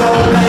Go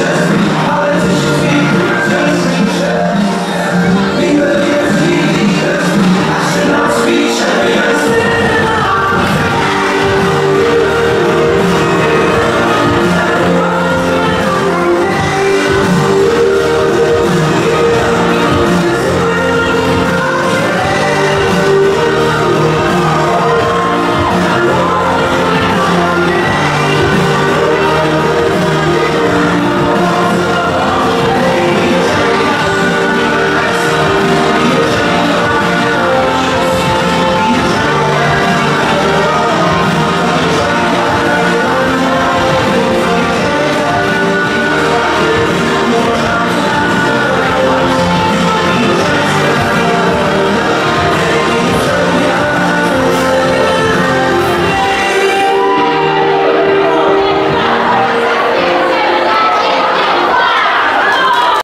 진짜.